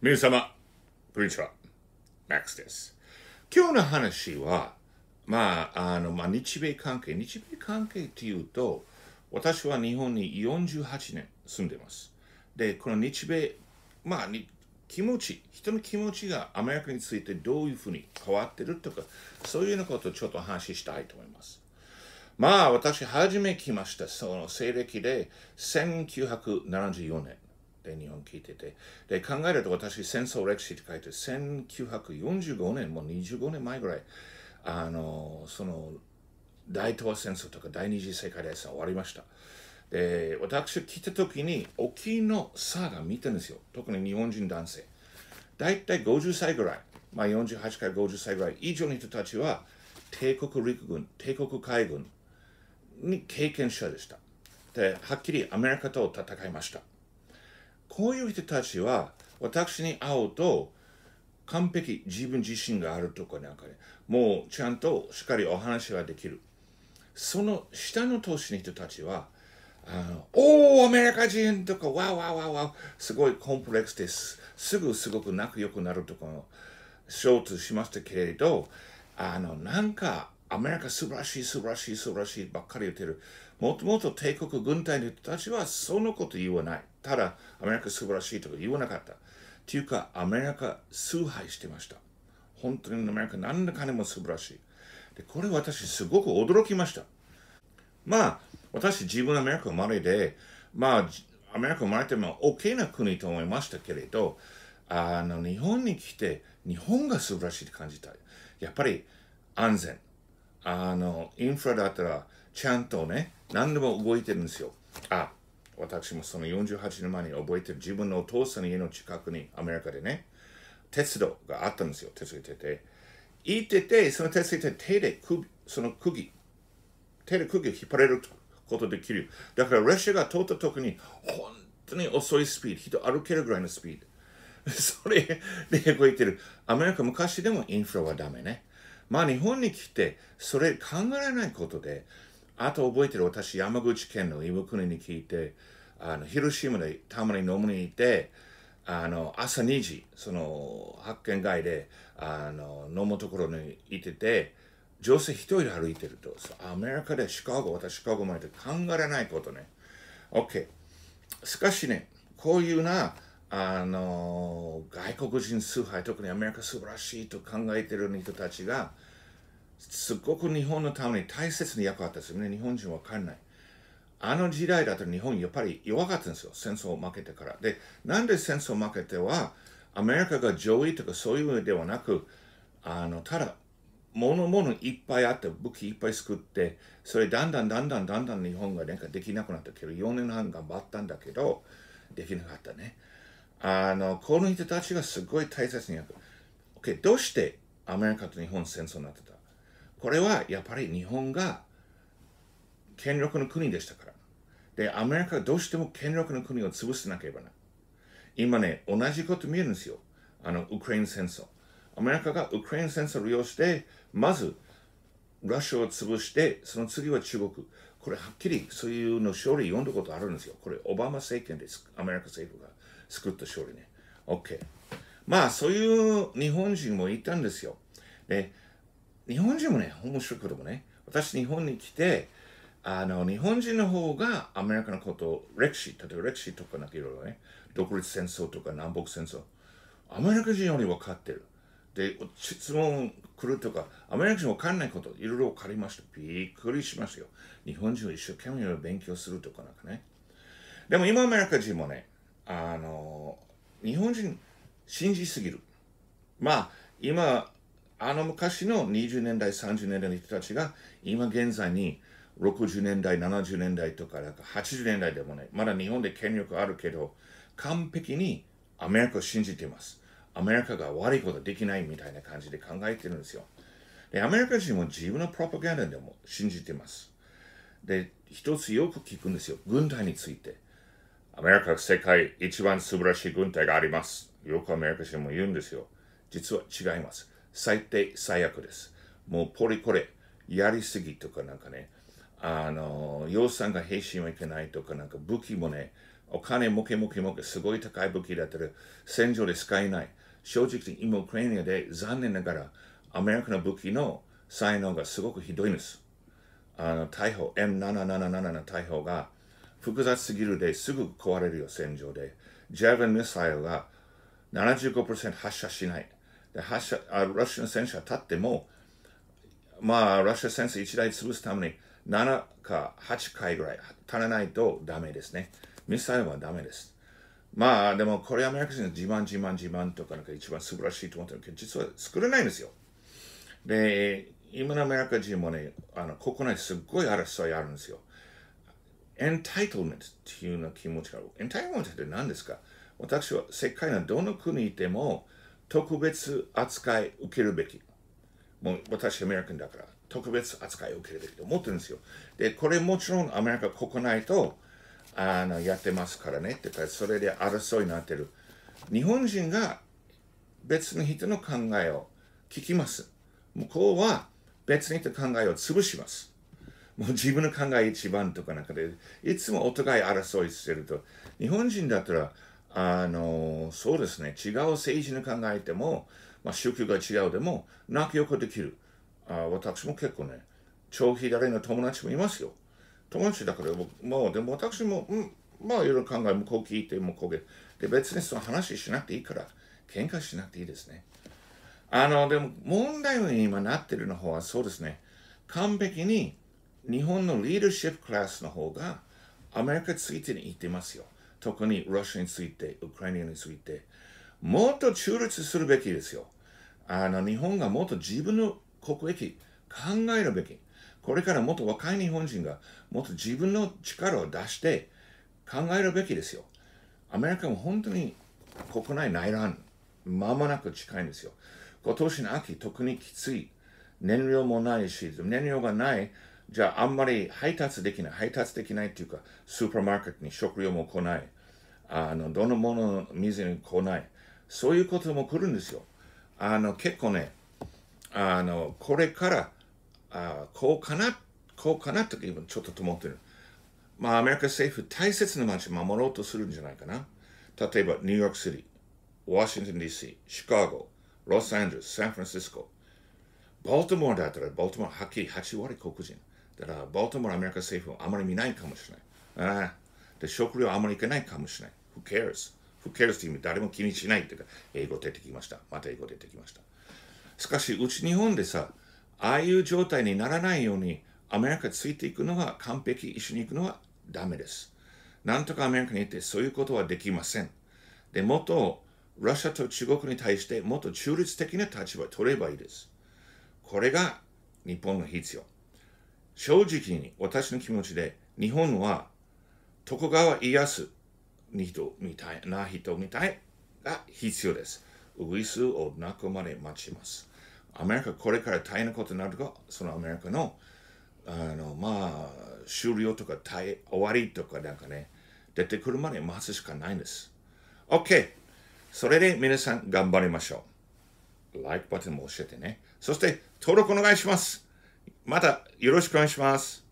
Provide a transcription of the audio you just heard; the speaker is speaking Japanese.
皆様、こんにちは。マックスです。今日の話は、まあ、あの、まあ、日米関係。日米関係っていうと、私は日本に48年住んでます。で、この日米、まあ、気持ち、人の気持ちがアメリカについてどういうふうに変わってるとか、そういうようなことをちょっと話したいと思います。まあ、私、初め来ました。その西暦で1974年で日本聞いてて。で、考えると私、戦争歴史って書いて、1945年、もう25年前ぐらい、あの、その、大東亜戦争とか第二次世界大戦終わりました。で、私来た時に、沖の差が見たんですよ。特に日本人男性。大体50歳ぐらい、まあ48から50歳ぐらい以上の人たちは、帝国陸軍、帝国海軍に経験者でした。で、はっきりアメリカと戦いました。こういう人たちは、私に会うと、完璧自分自身があるとかなんかね、もうちゃんとしっかりお話ができる。その下の年の人たちは、あのおお、アメリカ人とか、わーわーわーわー、すごいコンプレックスです。すぐすごく仲良くなるとか、衝突しましたけれど、あの、なんか、アメリカ素晴らしい、素晴らしい、素晴らしいばっかり言ってる。もともと帝国軍隊の人たちはそのこと言わない。ただ、アメリカ素晴らしいとか言わなかった。っていうか、アメリカ崇拝してました。本当にアメリカ何らかでも素晴らしい。で、これ私すごく驚きました。まあ、私自分アメリカ生まれで、まあ、アメリカ生まれても OK な国と思いましたけれど、あの、日本に来て、日本が素晴らしいって感じた。やっぱり安全。あの、インフラだったら、ちゃんとね、何でも動いてるんですよ。あ、私もその48年前に覚えてる自分のお父さんの家の近くにアメリカでね、鉄道があったんですよ、鉄道行ってて。行ってて、その鉄道行って手で釘、その釘、手で釘を引っ張れることできる。だから列車が通った時に、本当に遅いスピード、人歩けるぐらいのスピード。それで動いてる。アメリカ昔でもインフラはダメね。まあ日本に来て、それ考えられないことで、あと覚えてる私、山口県の岩国に聞いて、あの、広島でたまに飲みに行って、あの、朝2時、その、発見街で、あの、飲むところにいてて、女性一人で歩いてると、アメリカでシカゴ、私シカゴまで考えられないことね。OK。しかしね、こういうな、あの、外国人崇拝、特にアメリカ素晴らしいと考えてる人たちが、すごく日本のために大切に役割ったんですよね。日本人わかんない。あの時代だと日本やっぱり弱かったんですよ。戦争を負けてから。で、なんで戦争を負けては、アメリカが上位とかそういうのではなく、あの、ただ、物々いっぱいあって、武器いっぱい作って、それだんだんだんだんだんだん日本がなんかできなくなったけど、4年半頑張ったんだけど、できなかったね。あの、この人たちがすごい大切にやる。OK、どうしてアメリカと日本戦争になってた？これはやっぱり日本が権力の国でしたから。で、アメリカはどうしても権力の国を潰さなければな。今ね、同じこと見えるんですよ。あの、ウクライナ戦争。アメリカがウクライナ戦争を利用して、まず、ロシアを潰して、その次は中国。これはっきりそういうの勝利読んだことあるんですよ。これ、オバマ政権です。アメリカ政府が作った勝利ね。OK。まあ、そういう日本人もいたんですよ。で、日本人もね、面白いこともね、私日本に来て、あの、日本人の方がアメリカのこと、歴史、例えば歴史とかなんかいろいろね、独立戦争とか南北戦争、アメリカ人より分かってる。で、質問来るとか、アメリカ人分かんないこと、いろいろ分かりました。びっくりしますよ。日本人は一生懸命勉強するとかなんかね。でも今アメリカ人もね、あの、日本人信じすぎる。まあ、今、あの昔の20年代、30年代の人たちが、今現在に60年代、70年代とか、なんか80年代でもね、まだ日本で権力あるけど、完璧にアメリカを信じています。アメリカが悪いことできないみたいな感じで考えてるんですよ。で、アメリカ人も自分のプロパガンダでも信じています。で、一つよく聞くんですよ。軍隊について。アメリカは世界一番素晴らしい軍隊があります。よくアメリカ人も言うんですよ。実は違います。最低最悪です。もうポリコレ、やりすぎとかなんかね、あの、予算が兵士もいけないとか、なんか武器もね、お金もけもけもけ、すごい高い武器だったら戦場で使えない。正直、今、ウクライナで残念ながら、アメリカの武器の才能がすごくひどいんです。あの、大砲、M777 の大砲が複雑すぎるですぐ壊れるよ、戦場で。ジャーヴンミサイルが75%発射しない。で発射あロシアの戦車立っても、まあ、ロシア戦争1台潰すために7か8回ぐらい足らないとダメですね。ミサイルはダメです。まあ、でもこれアメリカ人の自慢自慢自慢とかなんか一番素晴らしいと思ってるけど、実は作れないんですよ。で、今のアメリカ人もね、あの国内すっごい争いあるんですよ。エンタイトルメントっていうの気持ちがある。エンタイトルメントって何ですか？私は世界のどの国にいても特別扱い受けるべき。もう私アメリカンだから特別扱いを受けるべきと思ってるんですよ。で、これもちろんアメリカ国内とあのやってますからね。ってか、それで争いになってる。日本人が別の人の考えを聞きます。向こうは別の人の考えを潰します。もう自分の考え一番とかなんかで、いつもお互い争いしてると、日本人だったら、あの、そうですね、違う政治の考えても、まあ、宗教が違うでも、仲良くできる。あ私も結構ね、超左の友達もいますよ。友達だからもう、でも私も、うん、まあいろいろ考え、向こう聞いて、向こうで、で別にその話しなくていいから、喧嘩しなくていいですね。あの、でも問題に今なってるの方はそうですね、完璧に日本のリーダーシップクラスの方がアメリカについてに言ってますよ。特にロシアについて、ウクライナについて。もっと中立するべきですよ。あの、日本がもっと自分の国益考えるべき。これからもっと若い日本人がもっと自分の力を出して考えるべきですよ。アメリカも本当に国内内乱、まもなく近いんですよ。今年の秋、特にきつい。燃料もないし、燃料がない。じゃあ、あんまり配達できない。配達できないっていうか、スーパーマーケットに食料も来ない。あの、どのものの水に来ない。そういうことも来るんですよ。あの、結構ね、あの、これからあこうかな、こうかなってちょっと思ってる。まあ、アメリカ政府、大切な街を守ろうとするんじゃないかな。例えば、ニューヨークシティ、ワシントン DC、シカゴ、ロサンゼルス、サンフランシスコ。バルトモアだったら、バルトモアはっきり8割黒人。だから、バルトモアアメリカ政府はあまり見ないかもしれない。ああで食料あまりいけないかもしれない。Who cares? Who cares って意味誰も気にしないっていうか、英語出てきました。また英語出てきました。しかし、うち日本でさ、ああいう状態にならないように、アメリカについていくのは完璧、一緒に行くのはダメです。なんとかアメリカに行ってそういうことはできません。で、もっとロシアと中国に対してもっと中立的な立場を取ればいいです。これが日本の必要。正直に私の気持ちで日本は徳川家康人みたいな人みたいが必要です。ウグイスを泣くまで待ちます。アメリカこれから大変なことになるが、そのアメリカの、あの、まあ、終了とか終わりとかなんかね、出てくるまで待つしかないんです。OK! それで皆さん頑張りましょう。Like ボタンも教えてね。そして登録お願いします。またよろしくお願いします。